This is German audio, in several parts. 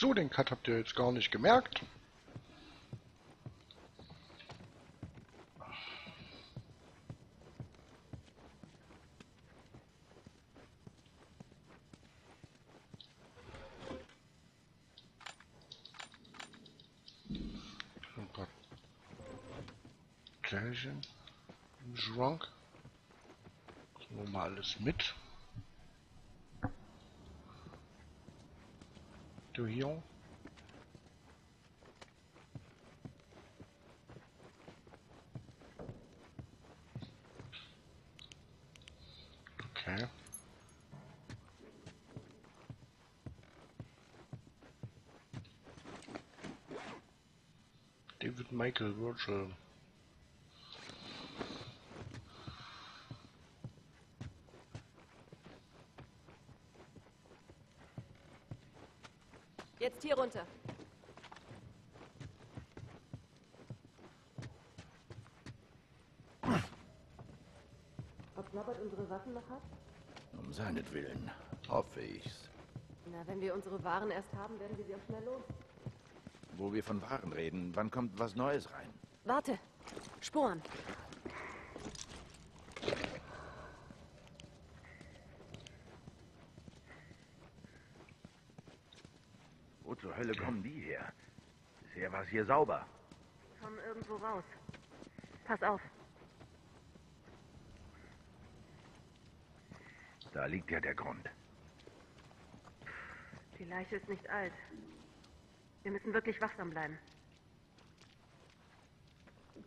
So, den Cut habt ihr jetzt gar nicht gemerkt. Oh Gott. Gleichen. Drunk. Nehmen wir mal alles mit. Du hier. Okay. David Michael Virgil. Jetzt hier runter. Ob Norbert unsere Waffen noch hat? Um seinetwillen hoffe ich's. Na, wenn wir unsere Waren erst haben, werden wir sie auch schnell los. Wo wir von Waren reden, wann kommt was Neues rein? Warte. Sporen. Wo zur Hölle kommen die her? Bisher war es hier sauber. Kommen irgendwo raus. Pass auf. Da liegt ja der Grund. Die Leiche ist nicht alt. Wir müssen wirklich wachsam bleiben.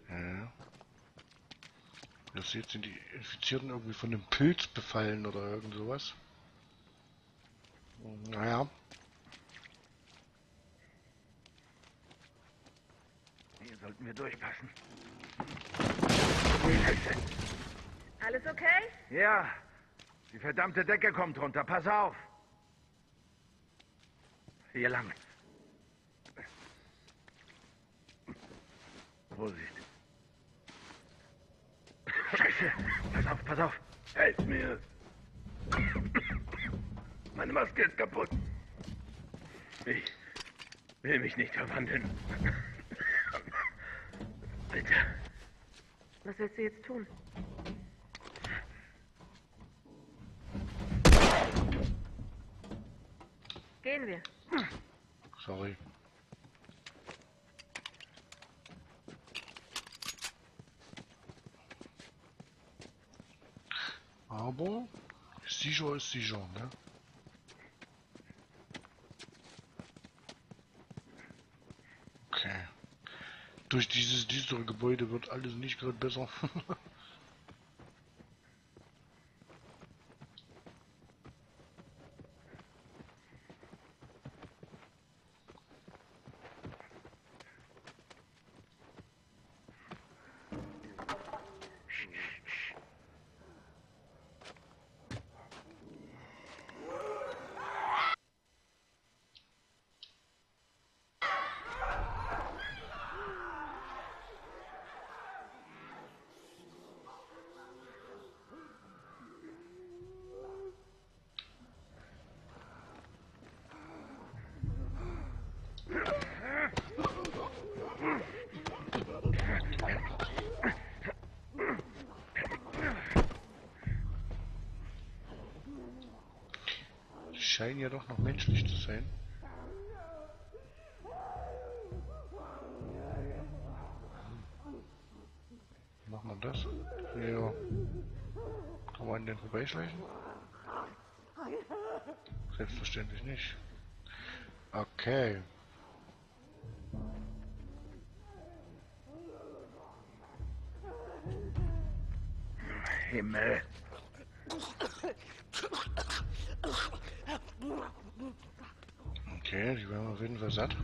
Ja. Das jetzt sind die Infizierten irgendwie von einem Pilz befallen oder irgend sowas. Naja. Hier sollten wir durchpassen. Alles okay? Ja, die verdammte Decke kommt runter. Pass auf. Hier lang. Vorsicht. Scheiße. Pass auf, pass auf. Helf mir. Meine Maske ist kaputt. Ich will mich nicht verwandeln. Bitte. Was willst du jetzt tun? Gehen wir. Sorry. Aber sicher ist sicher, ne? Okay. Durch dieses düstere Gebäude wird alles nicht gerade besser. Die scheinen ja doch noch menschlich zu sein. Machen wir das? Ja. Kann man an den vorbeischleichen? Selbstverständlich nicht. Okay. Himmel. Okay, die werden auf jeden Fall satt.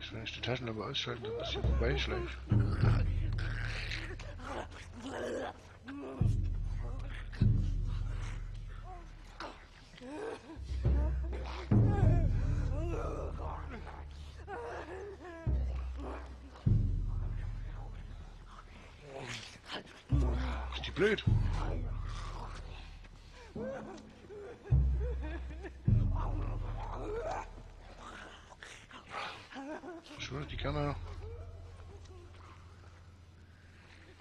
Ich will nicht die Taschenlampe ausschalten, dann ist hier vorbeischleicht. Ist die blöd? Ich würde die gerne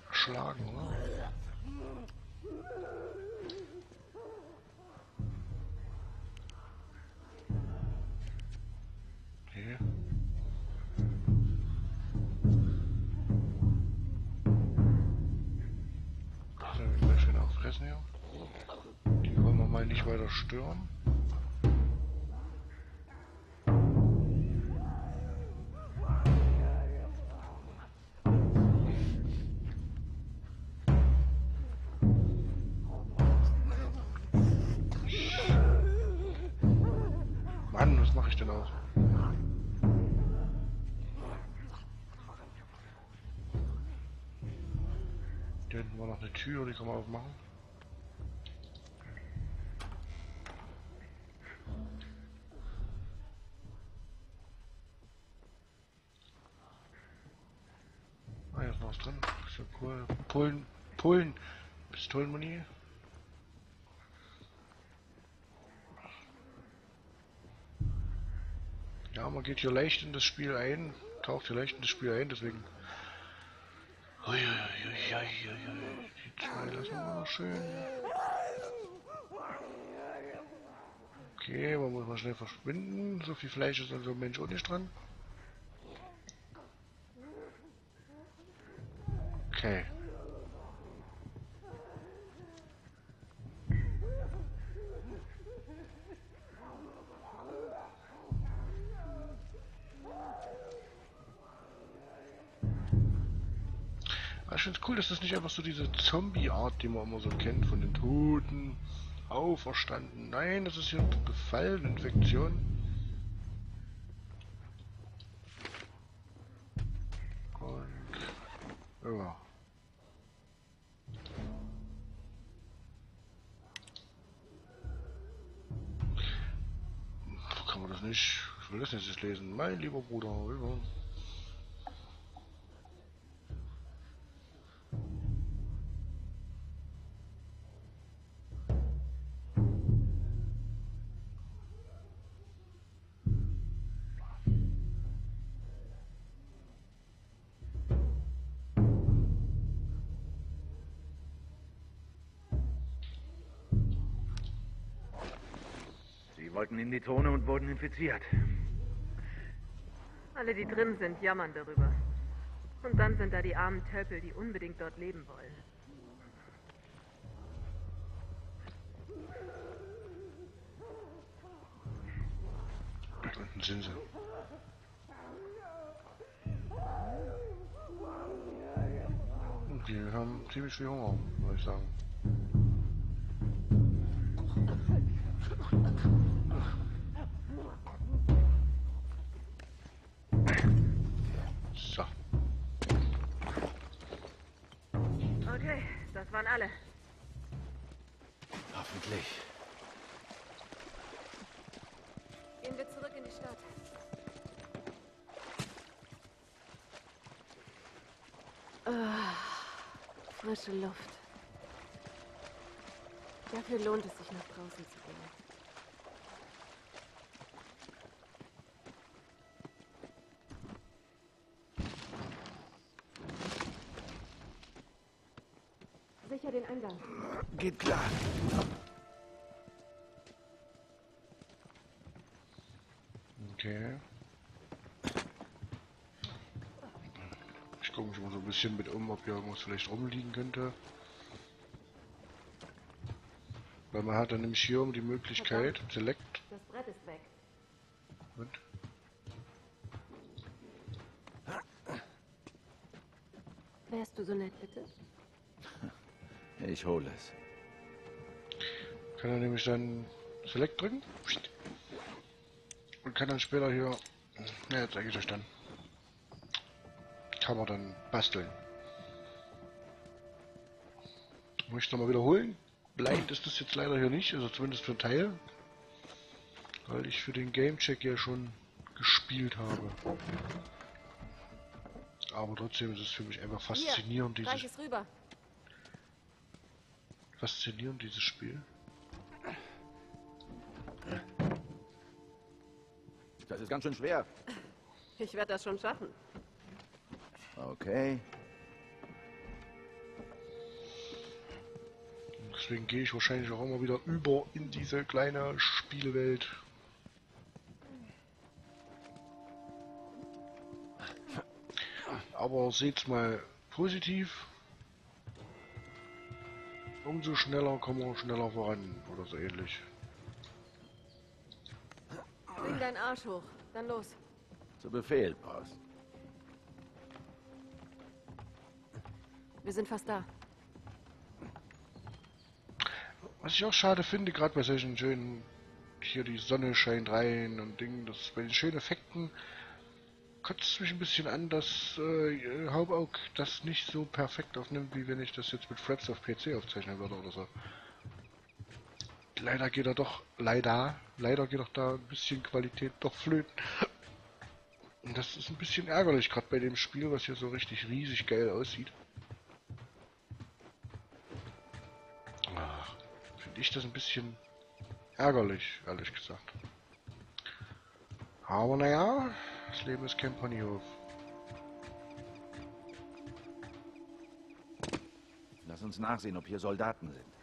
schlagen, oder? Okay. So, wir schön auffressen hier. Die wollen wir mal nicht weiter stören. Tür, die kann man aufmachen. Ah, hier ist noch was drin. Ja cool. Polen, Polen, Pistolenmuni. Ja, man geht hier leicht in das Spiel ein, taucht hier leicht in das Spiel ein, deswegen. Uiuiuiuiui. Die zwei lassen wir noch schön. Okay, man muss mal schnell verschwinden. So viel Fleisch ist an so einem Mensch auch nicht dran. Okay. Ich finde es cool, dass das nicht einfach so diese Zombie-Art, die man immer so kennt, von den Toten auferstanden. Nein, das ist hier Befall, Infektion. Und ja. Kann man das nicht? Ich will das nicht lesen. Mein lieber Bruder. Ja. Wollten in die Zone und wurden infiziert. Alle, die drin sind, jammern darüber. Und dann sind da die armen Töpel, die unbedingt dort leben wollen. Dort unten sind sie. Und Die haben ziemlich viel Hunger, würde ich sagen. Okay, das waren alle. Hoffentlich. Gehen wir zurück in die Stadt. Ah, frische Luft. Dafür lohnt es sich, nach draußen zu gehen. Geht klar. okay. Ich gucke mich mal so ein bisschen mit um, ob hier irgendwas vielleicht rumliegen könnte. Weil man hat dann nämlich hier um die Möglichkeit, Select Das Brett ist weg. und Wärst du so nett, bitte? Ich hole es. Kann er nämlich dann Select drücken und kann dann später hier, na jetzt zeige ich euch dann, kann man dann basteln. Muss ich nochmal wiederholen. Blind ist das jetzt leider hier nicht, also zumindest für einen Teil, weil ich für den Gamecheck ja schon gespielt habe. Aber trotzdem ist es für mich einfach faszinierend, Hier, dieses, es rüber. faszinierend dieses Spiel. Das ist ganz schön schwer. Ich werde das schon schaffen. Okay. Deswegen gehe ich wahrscheinlich auch immer wieder über in diese kleine Spielewelt. Aber seht's mal positiv. Umso schneller kommen wir schneller voran oder so ähnlich. Arsch hoch. Dann los. Zu Befehl, Boss. Wir sind fast da. Was ich auch schade finde, gerade bei solchen schönen, hier die Sonne scheint rein und Dingen, das bei den schönen Effekten kotzt es mich ein bisschen an, dass äh, Hauptaug das nicht so perfekt aufnimmt, wie wenn ich das jetzt mit Threads auf PC aufzeichnen würde oder so. Leider geht er doch, leider, leider geht doch da ein bisschen Qualität doch flöten. Und das ist ein bisschen ärgerlich, gerade bei dem Spiel, was hier so richtig riesig geil aussieht. Finde ich das ein bisschen ärgerlich, ehrlich gesagt. Aber naja, das Leben ist kein Ponyhof. Lass uns nachsehen, ob hier Soldaten sind.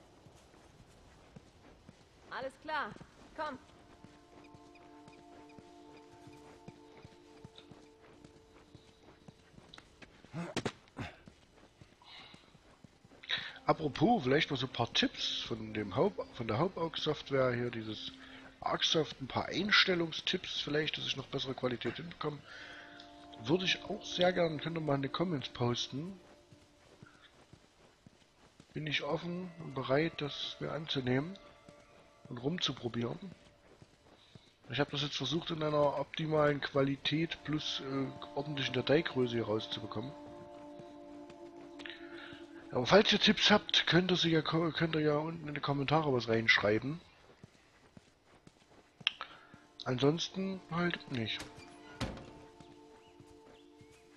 Klar. Komm. Apropos, vielleicht mal so ein paar Tipps von dem Haupt, von der Hauptaug-Software hier, dieses Arcsoft, ein paar Einstellungstipps vielleicht, dass ich noch bessere Qualität hinbekomme. Würde ich auch sehr gerne, könnt ihr mal in die Comments posten. Bin ich offen und bereit, das mir anzunehmen und rumzuprobieren. Ich habe das jetzt versucht in einer optimalen Qualität plus äh, ordentlichen Dateigröße hier rauszubekommen. Aber falls ihr Tipps habt, könnt ihr, sie ja, könnt ihr ja unten in die Kommentare was reinschreiben. Ansonsten halt nicht.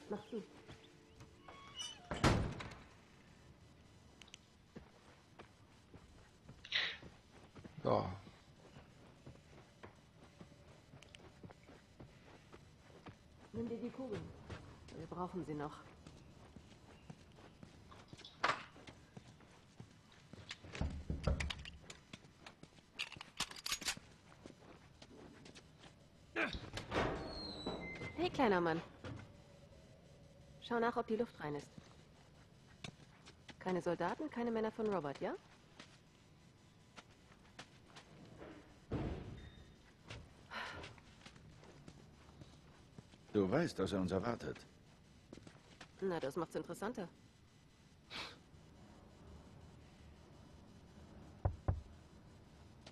Mach du. Ja. Nimm dir die Kugeln. Wir brauchen sie noch. Hey, kleiner Mann. Schau nach, ob die Luft rein ist. Keine Soldaten, keine Männer von Robert, ja? Du weißt, dass er uns erwartet. Na, das macht's interessanter.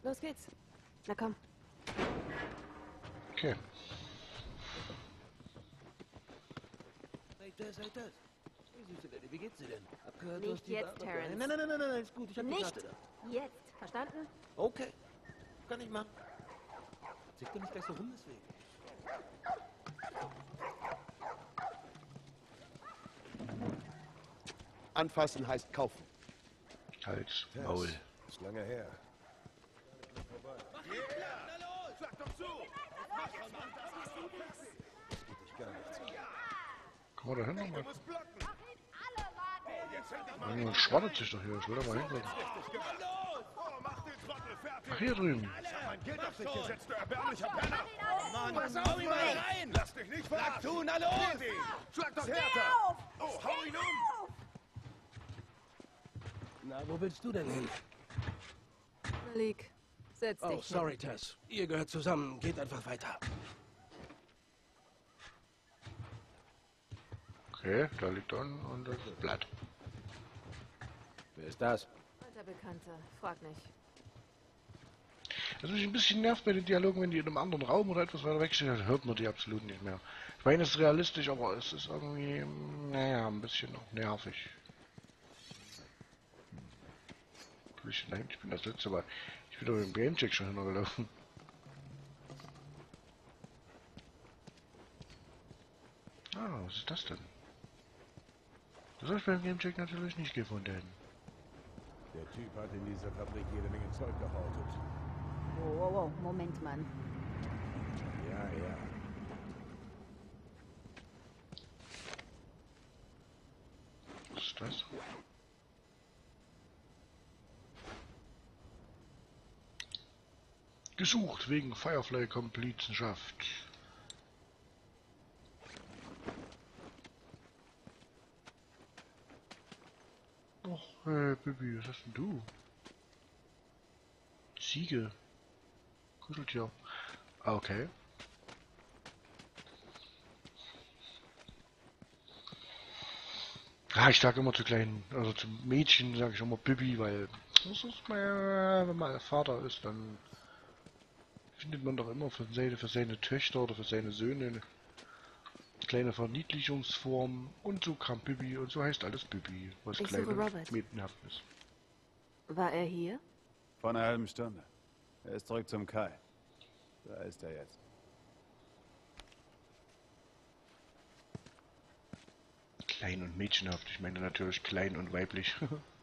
Los geht's. Na komm. Okay. Seid das, seid das. Hey, Süße Lady, wie geht's dir denn? Hab gehört, Nicht die jetzt, Terrence. Nein, nein, nein, nein, nein, ist gut. Ich hab die Nicht Karte da. jetzt. Verstanden? Okay. Kann ich machen. Zick doch nicht gleich so rum deswegen. Anfassen heißt kaufen. Halt, Maul. Ist lange her. Komm mal da hin nochmal. Irgendjemand schwaddert sich doch hier. Ich will da mal hingucken. Ach, hier drüben. Penner! Mann, pass auf, ihn mal rein! Lass dich nicht verarschen! Sag zu, na los! Schlag doch härter! Oh, hau ihn um! Na, wo willst du denn hin? Malik, setz Oh, dich. sorry, Tess. Ihr gehört zusammen. Geht einfach weiter. Okay, da liegt unten und das Blatt. Wer ist das? hin. Alter Bekannter, frag nicht. Was mich ein bisschen nervt bei den Dialogen, wenn die in einem anderen Raum oder etwas weiter weg stehen, dann hört man die absolut nicht mehr. Ich meine, es ist realistisch, aber es ist irgendwie, naja, ein bisschen noch nervig. bin ich dahin? Ich bin das letzte Mal. Ich bin doch im dem Gamecheck schon hingelaufen. Ah, was ist das denn? Das habe ich beim Gamecheck natürlich nicht gefunden. Der Typ hat in dieser Fabrik jede Menge Zeug gehortet. Wow, oh, wow, wow, Moment, Mann. Ja, ja. Was ist das? Gesucht wegen Firefly-Komplizenschaft. Och, hey, Bibi, was hast denn du? Ziege. Kuscheltier. Ah, Okay. Ich sage immer zu kleinen, also zum Mädchen sage ich immer Bibi, weil das ist mein, wenn man Vater ist, dann findet man doch immer für seine, für seine Töchter oder für seine Söhne eine kleine Verniedlichungsform und so kam Bibi und so heißt alles Bibi, was Ich klein und mädchenhaft ist. War er hier? Vor einer halben Stunde. Er ist zurück zum Kai. Da ist er jetzt. Klein und mädchenhaft, ich meine natürlich klein und weiblich.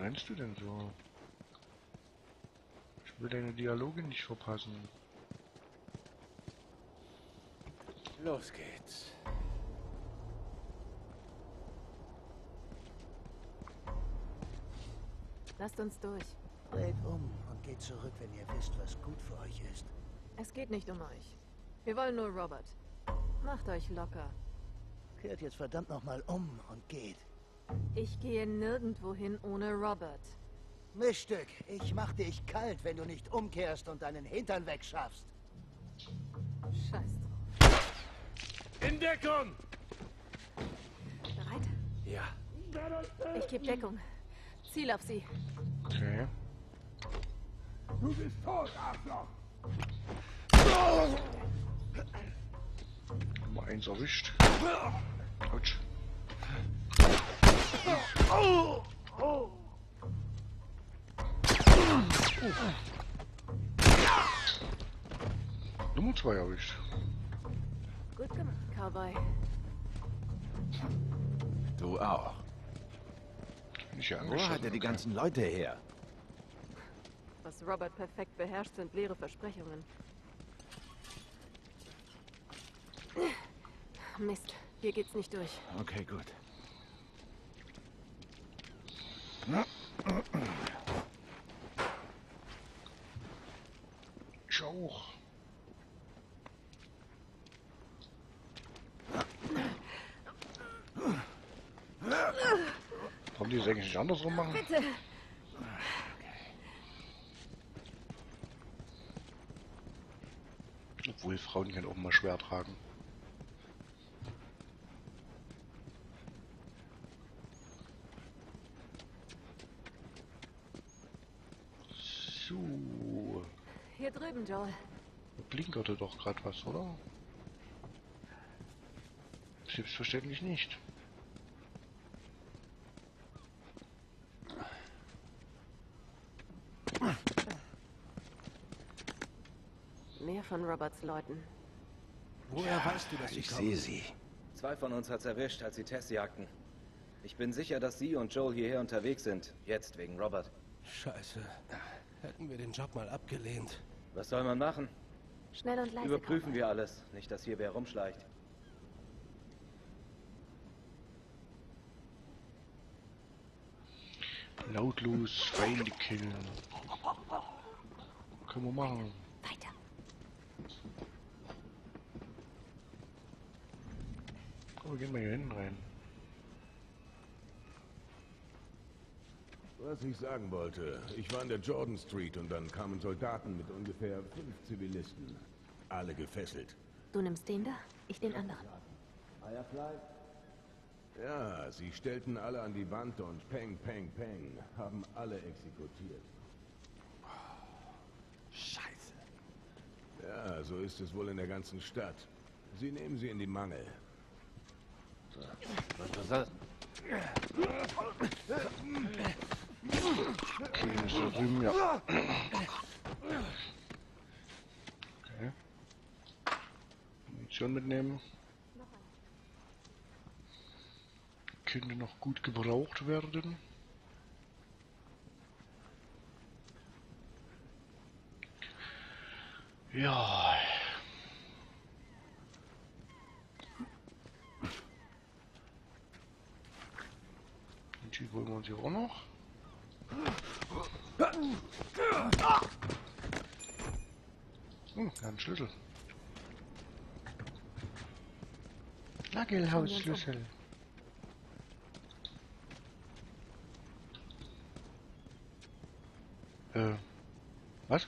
rennst du denn so? Ich will deine Dialoge nicht verpassen. Los geht's. Lasst uns durch. Dreht um und geht zurück, wenn ihr wisst, was gut für euch ist. Es geht nicht um euch. Wir wollen nur Robert. Macht euch locker. Kehrt jetzt verdammt nochmal um und geht. Ich gehe nirgendwo hin ohne Robert. Mischstück, ich mach dich kalt, wenn du nicht umkehrst und deinen Hintern wegschaffst. Scheiß drauf. In Deckung! Bereit? Ja. Ich gebe Deckung. Ziel auf sie. Okay. Du bist tot, Arschloch! Nummer eins erwischt. Autsch. Nummer zwei erwischt. Gut gemacht, Cowboy. Du auch. Bin ich ja Wo hat er die ganzen Leute her? Was Robert perfekt beherrscht, sind leere Versprechungen. Mist, hier geht's nicht durch. Okay, gut. Ich auch. Warum die das eigentlich nicht andersrum machen? Bitte! Obwohl Frauen können auch mal schwer tragen. So, Hier drüben, Joel. da blinkerte doch gerade was, oder? Selbstverständlich nicht. Mehr von Roberts Leuten. Woher weißt du, dass Ich sehe sie. Zwei von uns hat's erwischt, als sie Tess jagten. Ich bin sicher, dass Sie und Joel hierher unterwegs sind. Jetzt wegen Robert. Scheiße. Hätten wir den Job mal abgelehnt. Was soll man machen? Schnell und leise. Überprüfen Cowboy. wir alles. Nicht, dass hier wer rumschleicht. Lautlos Feinde killen. Können wir machen. Weiter. Oh, gehen wir hier hinten rein. Was ich sagen wollte, ich war in der Jordan Street und dann kamen Soldaten mit ungefähr fünf Zivilisten. Alle gefesselt. Du nimmst den da, ich den anderen. Ja, sie stellten alle an die Wand und peng, peng, peng, haben alle exekutiert. Scheiße. Ja, so ist es wohl in der ganzen Stadt. Sie nehmen sie in die Mangel. Was ist das? Okay, ist da drüben, ja. Okay. Munition mitnehmen. Könnte noch gut gebraucht werden. Ja. Die holen wir uns hier auch noch. Hm, einen Schlüssel. Nagelhausschlüssel. Äh, was?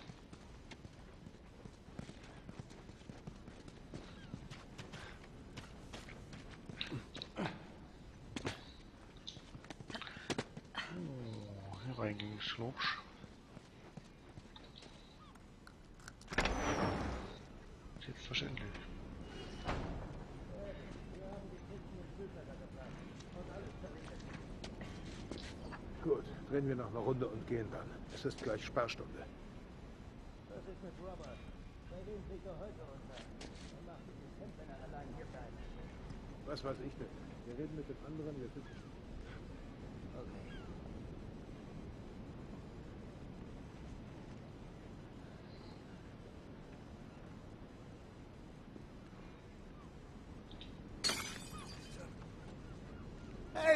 Hier rein ging's los. Selbstverständlich. Gut, drehen wir noch eine Runde und gehen dann. Es ist gleich Sperrstunde. Was ist mit Robert? Bei wem fliegt er heute runter? Er macht diesen Sinn, wenn er allein hier bleibt. Was weiß ich denn? Wir reden mit den anderen, wir finden schon. Okay.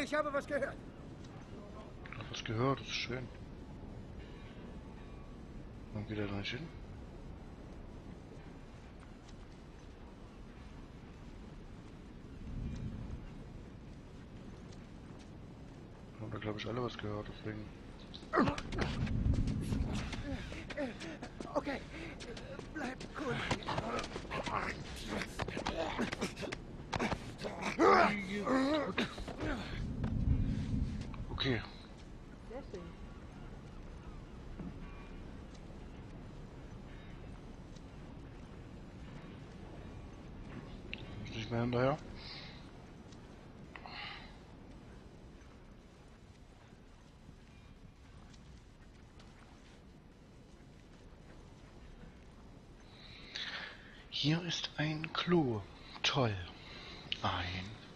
Ich habe was gehört. Was gehört, das ist schön. Dann geht er da nicht hin. Haben da glaube ich alle was gehört, deswegen. Okay, bleib cool. Okay, Sehr schön. ist nicht mehr hinterher. Hier ist ein Klo. Toll. Ein.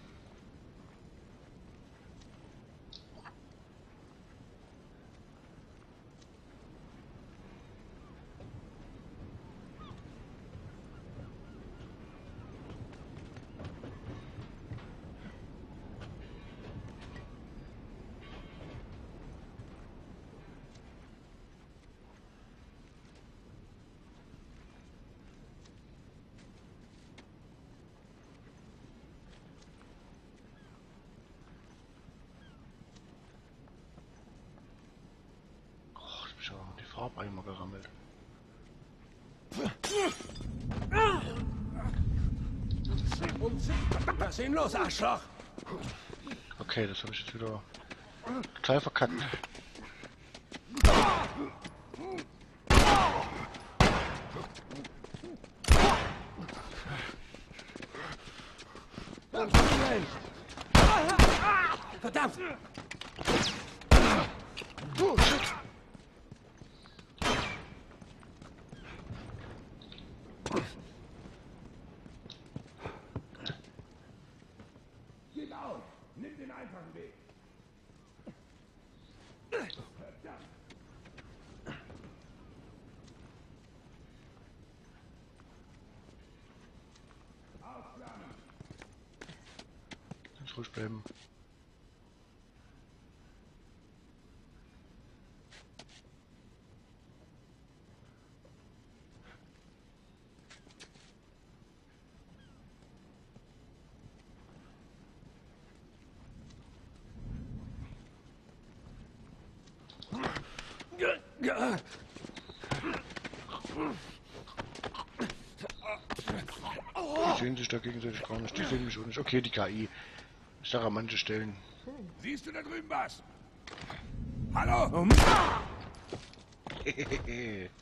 Gerammelt. Lass ihn los, Arschloch! Okay, das habe ich jetzt wieder total verkackt. Verdammt! Geht auf! Nimm den einfachen Weg! Verdammt! Aufklappen! Ganz ruhig bleiben. Die sehen sich da gegenseitig gar nicht. Die sehen mich auch nicht. Okay, die KI. Sage an manchen Stellen. Siehst du da drüben was? Hallo?